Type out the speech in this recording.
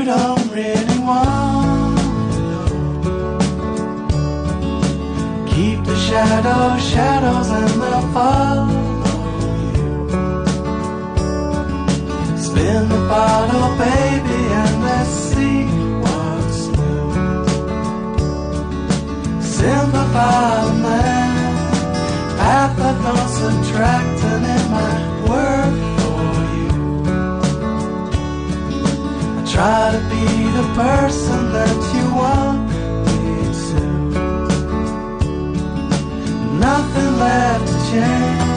you don't really want. Keep the shadows, shadows, and they'll follow you. Spin the bottle, baby, and let's see what's new. Simplify the path that don't subtract. Try to be the person that you want me to. Nothing left to change.